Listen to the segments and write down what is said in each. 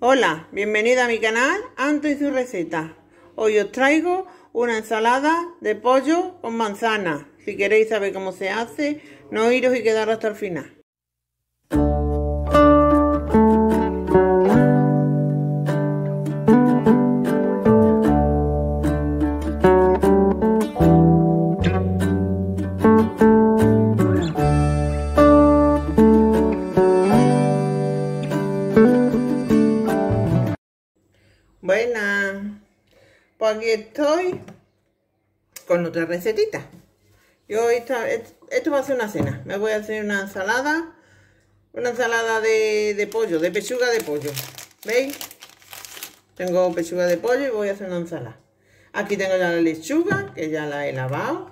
Hola, bienvenida a mi canal Anto y su receta. Hoy os traigo una ensalada de pollo con manzana. Si queréis saber cómo se hace, no iros y quedaros hasta el final. Buenas. Pues aquí estoy con otra recetita. Yo esto va a ser una cena. Me voy a hacer una ensalada. Una ensalada de, de pollo, de pechuga de pollo. ¿Veis? Tengo pechuga de pollo y voy a hacer una ensalada. Aquí tengo ya la lechuga, que ya la he lavado.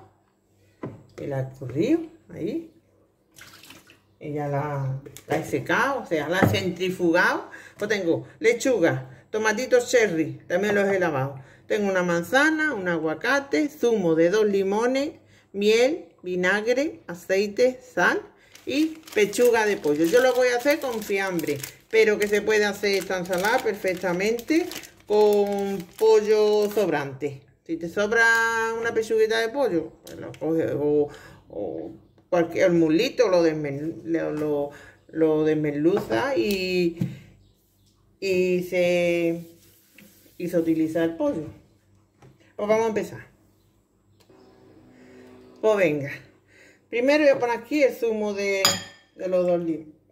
Y la he escurrido, ahí. Y ya la, la he secado, o sea, la he centrifugado. Pues tengo lechuga, tomatitos cherry, también los he lavado. Tengo una manzana, un aguacate, zumo de dos limones, miel, vinagre, aceite, sal y pechuga de pollo. Yo lo voy a hacer con fiambre, pero que se puede hacer esta ensalada perfectamente con pollo sobrante. Si te sobra una pechuguita de pollo, pues lo coges o, cualquier mulito lo, desmeluza y y se, y se utiliza el pollo. Pues vamos a empezar. Pues venga. Primero voy a poner aquí el zumo de, de, los, dos,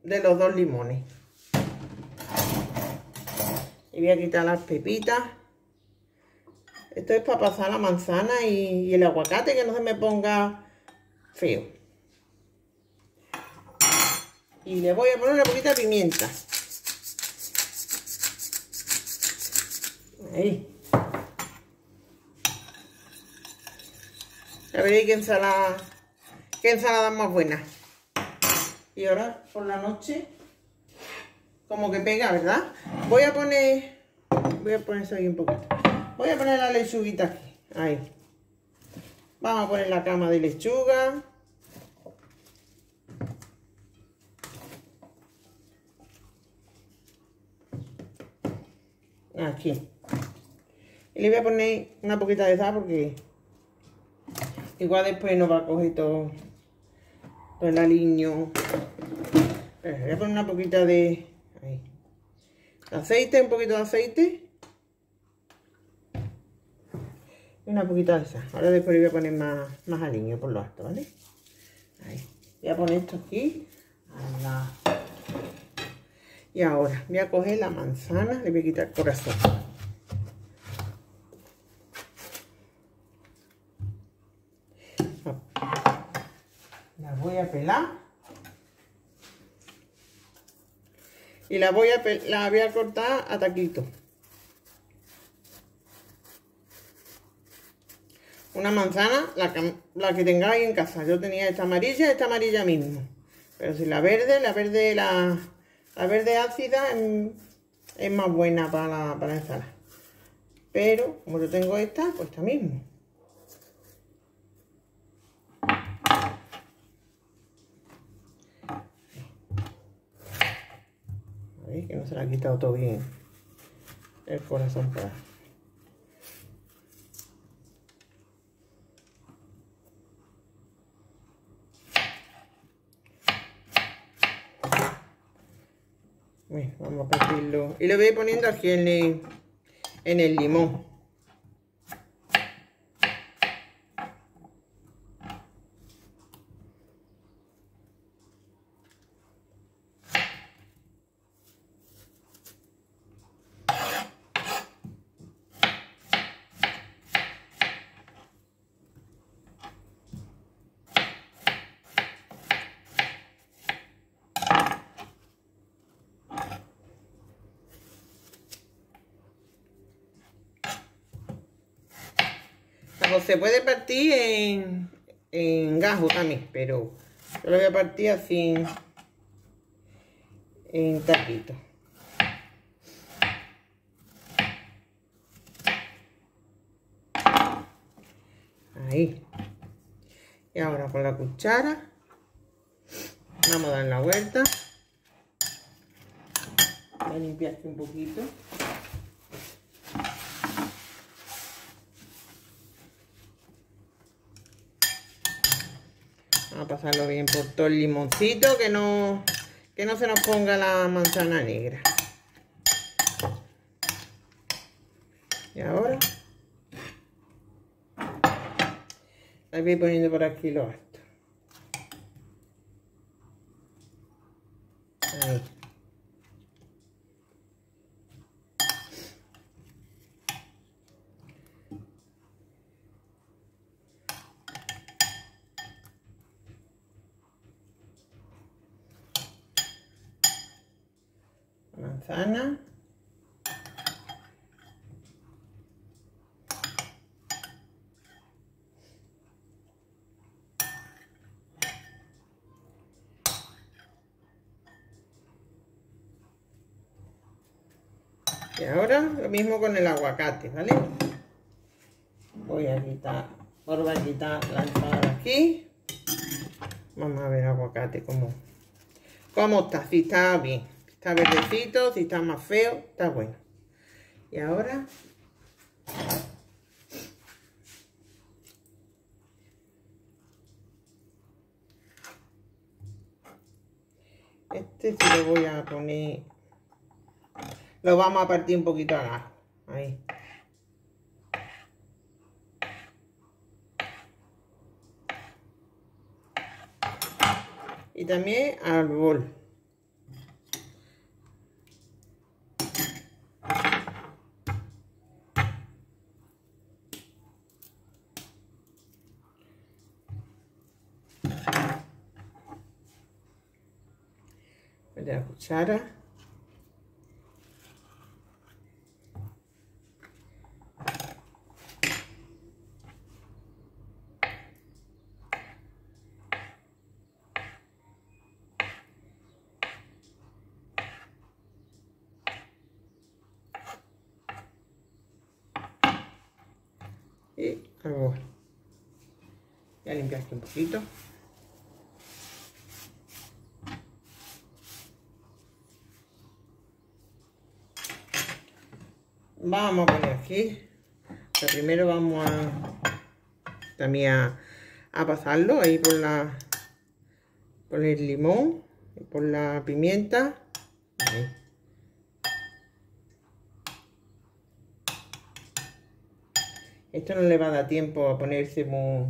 de los dos limones. Y voy a quitar las pepitas. Esto es para pasar la manzana y, y el aguacate que no se me ponga feo. Y le voy a poner una poquita de pimienta. Ahí. Ya veréis qué ensalada, qué ensalada más buena. Y ahora por la noche, como que pega, ¿verdad? Voy a poner, voy a poner eso ahí un poquito. Voy a poner la lechuguita aquí, ahí. Vamos a poner la cama de lechuga. Aquí. Y le voy a poner una poquita de sal porque igual después no va a coger todo, el aliño. Voy a poner una poquita de aceite, un poquito de aceite. Y una poquita de sal. Ahora después le voy a poner más, más aliño por lo alto, ¿vale? Ahí. Voy a poner esto aquí. Y ahora voy a coger la manzana, le voy a quitar el corazón. voy a pelar. Y la voy a, la voy a cortar a taquito. Una manzana, la que, tengáis en casa. Yo tenía esta amarilla, esta amarilla mismo. Pero si la verde, la verde, la, la verde ácida es, más buena para la, para la ensalada. Pero como yo tengo esta, pues esta mismo. Que no se le ha quitado todo bien el corazón para vamos a partirlo. Y lo voy poniendo aquí en el, en el limón se puede partir en, en gajo también, pero yo lo voy a partir así en taquito. Ahí. Y ahora con la cuchara vamos a dar la vuelta. limpiar un poquito. Pasarlo bien por todo el limoncito, que no, que no se nos ponga la manzana negra. Y ahora la voy poniendo por aquí lo alto. manzana. Y ahora lo mismo con el aguacate, ¿vale? Voy a quitar, voy a quitar la ensalada aquí. Vamos a ver aguacate cómo, cómo está, si está bien. Está verdecito, si está más feo, está bueno. Y ahora... Este sí lo voy a poner... Lo vamos a partir un poquito abajo. Ahí. Y también al bol. de la cuchara. Y algo. Ya limpiaste un poquito. vamos a poner aquí primero vamos a también a, pasarlo ahí por la por el limón por la pimienta esto no le va a dar tiempo a ponerse muy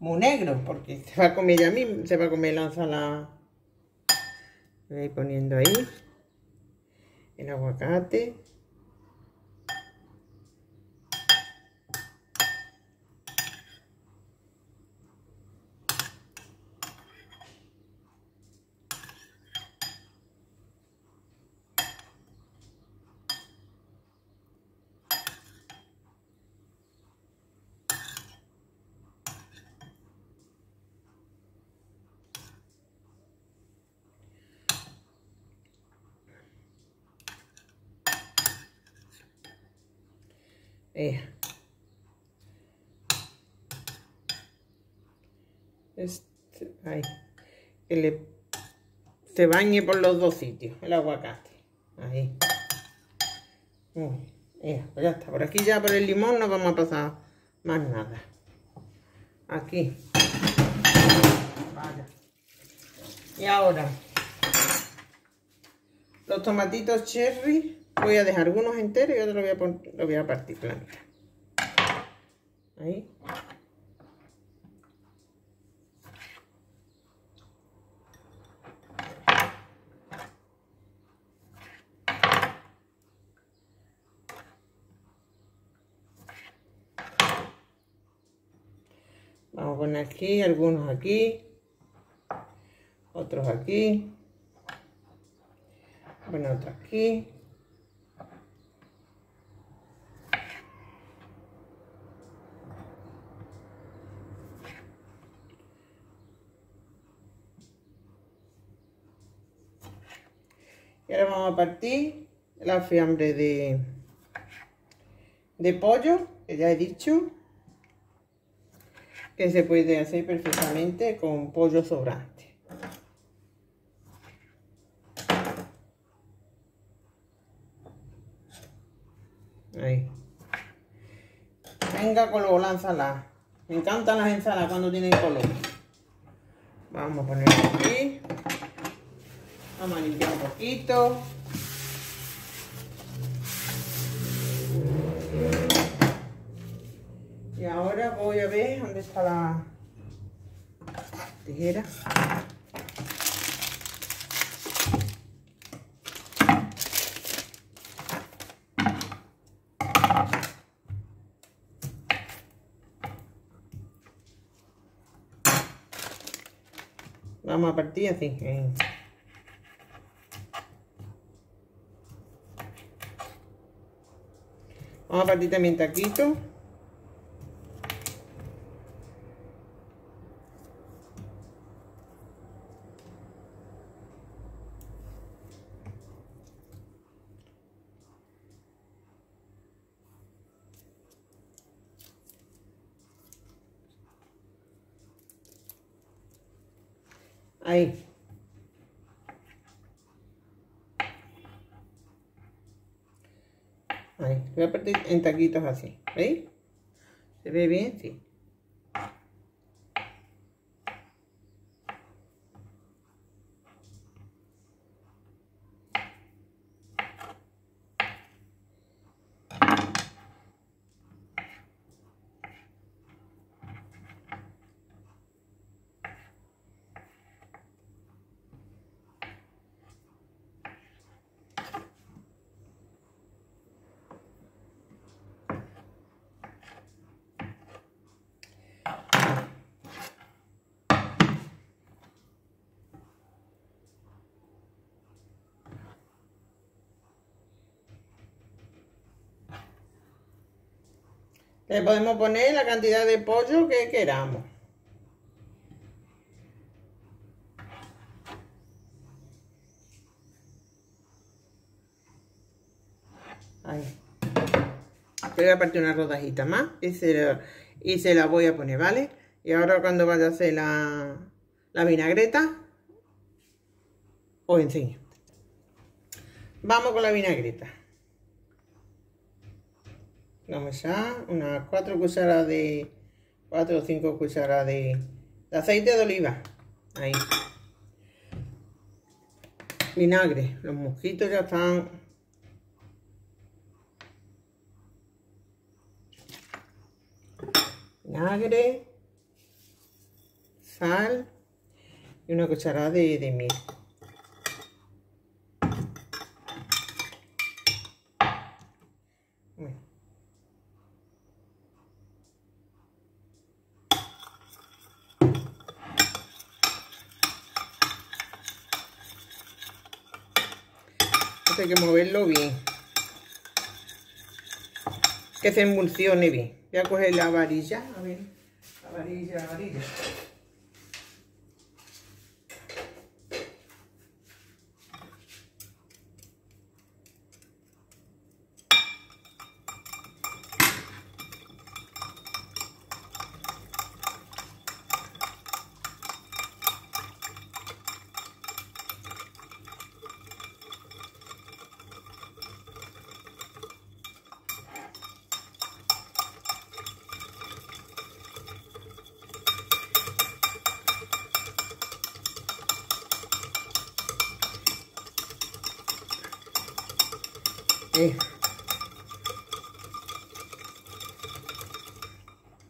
muy negro porque se va a comer ya mismo se va a comer la ensalada voy poniendo ahí el aguacate. Eh. Este, ahí. Que le, se bañe por los dos sitios el aguacate. Ahí. pues ya está. Por aquí ya por el limón no vamos a pasar más nada. Aquí. Y ahora, los tomatitos cherry Voy a dejar algunos enteros y otros lo voy a, lo voy a partir Ahí. Vamos a poner aquí, algunos aquí, otros aquí, bueno, otros aquí. Y ahora vamos a partir la fiambre de, de pollo, que ya he dicho, que se puede hacer perfectamente con pollo sobrante. Ahí. Venga color la ensalada. Me encantan las ensaladas cuando tienen color. Vamos a poner aquí. Vamos a limpiar un poquito. Y ahora voy a ver dónde está la tijera. Vamos a partir así. Vamos a partir también taquito. Ahí. Voy a partir en taquitos así. ¿Veis? ¿Se ve bien? Sí. Le podemos poner la cantidad de pollo que queramos. Ahí. voy a partir una rodajita más y se, y se la voy a poner, ¿vale? Y ahora cuando vaya a hacer la, la vinagreta, os enseño. Vamos con la vinagreta. Vamos a unas 4 cucharadas de 4 o 5 cucharadas de, de aceite de oliva. Ahí. Vinagre. Los mosquitos ya están vinagre, sal y una cucharada de, de miel. Hay que moverlo bien. Que se emulsione bien. Voy a coger la varilla. A ver, la varilla, la varilla.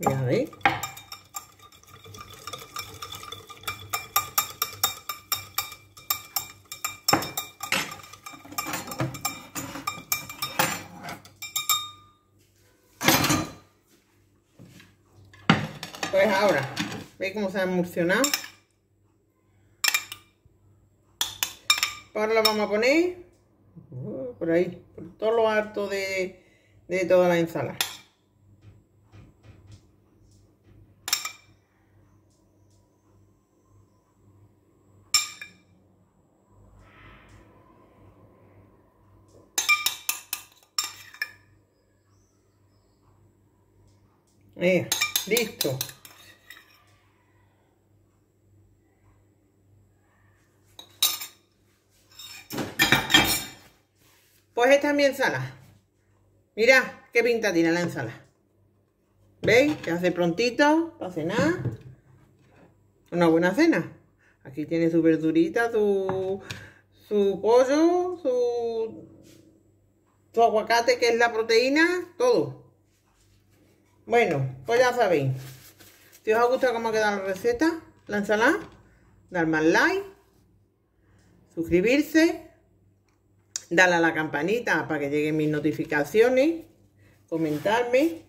Ya veis. Pues ahora, ¿veis cómo se ha emulsionado? Ahora lo vamos a poner uh, por ahí, por todo lo alto de, de toda la ensalada. Eh, listo. Esta es mi ensalada. Mira, qué pinta tiene la ensalada. ¿Veis? Que hace prontito para cenar. Una buena cena. Aquí tiene su verdurita, su, su pollo, su, su aguacate que es la proteína, todo. Bueno, pues ya sabéis. Si os ha gustado cómo ha quedado la receta, la ensalada, darme al like, suscribirse, darle a la campanita para que lleguen mis notificaciones, comentarme